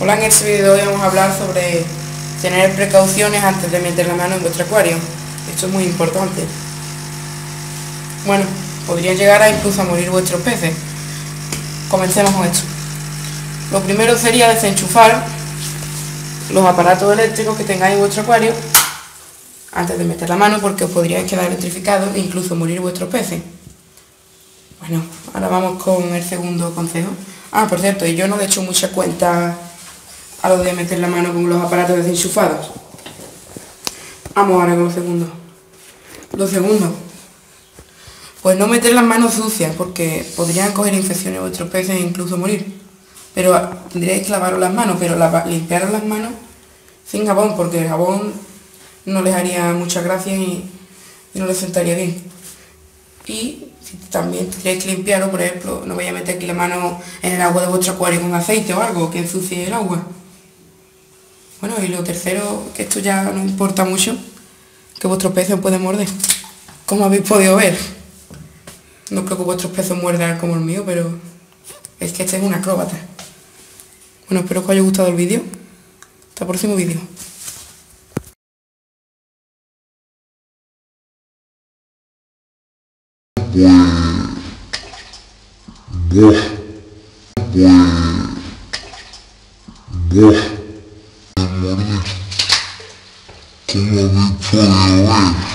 Hola, en este vídeo de hoy vamos a hablar sobre tener precauciones antes de meter la mano en vuestro acuario. Esto es muy importante. Bueno, podría llegar a incluso a morir vuestros peces. Comencemos con esto. Lo primero sería desenchufar los aparatos eléctricos que tengáis en vuestro acuario antes de meter la mano porque os podríais quedar electrificados e incluso morir vuestros peces. Bueno, ahora vamos con el segundo consejo. Ah, por cierto, yo no le he hecho mucha cuenta a lo de meter la mano con los aparatos desenchufados. Vamos ahora con lo segundo. Lo segundo, pues no meter las manos sucias porque podrían coger infecciones vuestros peces e incluso morir. Pero tendríais que lavaros las manos, pero limpiaros las manos sin jabón porque el jabón no les haría mucha gracia y, no les sentaría bien. Y también tendríais que limpiarlo, por ejemplo, no voy a meter aquí la mano en el agua de vuestro acuario con aceite o algo que ensucie el agua. Bueno, y lo tercero, que esto ya no importa mucho, que vuestros peces pueden morder. Como habéis podido ver. No creo que vuestros peces muerdan como el mío, pero es que este es una acróbata. Bueno, espero que os haya gustado el vídeo. Hasta el próximo vídeo. Como habéis podido ver.